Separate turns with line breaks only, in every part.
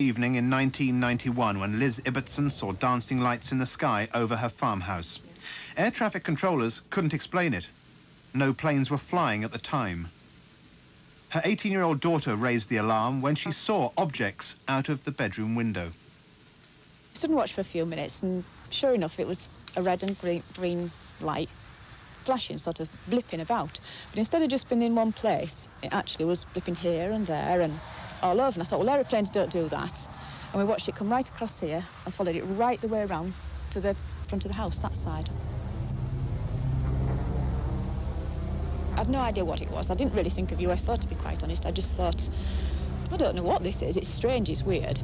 evening in 1991 when Liz Ibbotson saw dancing lights in the sky over her farmhouse. Air traffic controllers couldn't explain it. No planes were flying at the time. Her 18-year-old daughter raised the alarm when she saw objects out of the bedroom window.
Stood and watched for a few minutes, and sure enough, it was a red and green, green light flashing, sort of blipping about. But instead of just being in one place, it actually was blipping here and there and Oh, all over. And I thought, well, aeroplanes don't do that. And we watched it come right across here and followed it right the way around to the front of the house, that side. I had no idea what it was. I didn't really think of UFO, to be quite honest. I just thought, I don't know what this is. It's strange, it's weird.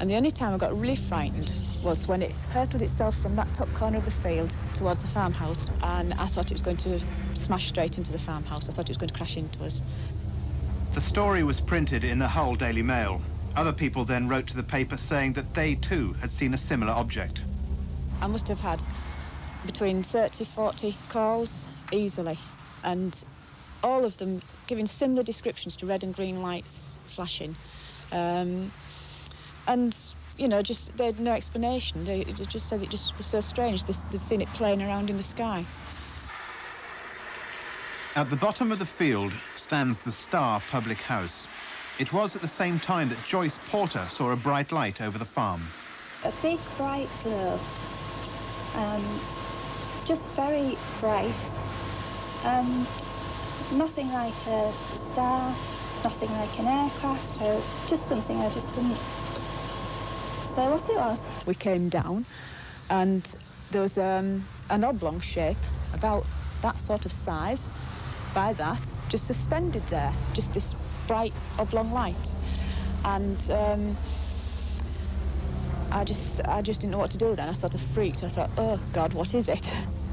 And the only time I got really frightened was when it hurtled itself from that top corner of the field towards the farmhouse, and I thought it was going to smash straight into the farmhouse. I thought it was going to crash into us.
The story was printed in the Hull Daily Mail. Other people then wrote to the paper saying that they too had seen a similar object.
I must have had between 30, 40 calls easily, and all of them giving similar descriptions to red and green lights flashing. Um, and, you know, just they had no explanation. They, just said it just was so strange. They, they'd seen it playing around in the sky.
At the bottom of the field stands the Star Public House. It was at the same time that Joyce Porter saw a bright light over the farm.
A big bright glow, um, just very bright, and nothing like a star, nothing like an aircraft, or just something I just couldn't say what it was.
We came down, and there was um, an oblong shape, about that sort of size, by that, just suspended there, just this bright oblong light. And um, I just, I just didn't know what to do then. I sort of freaked. I thought, oh God, what is it?